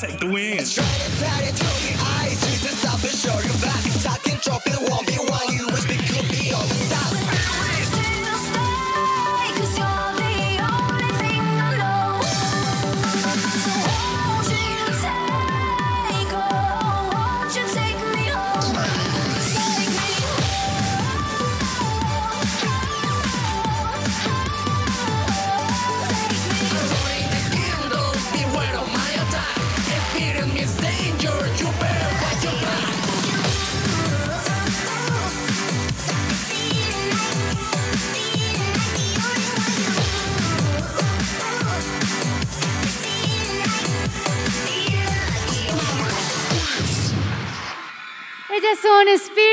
take the win. Straight Jesus, I'll be sure you're back. You us on his feet.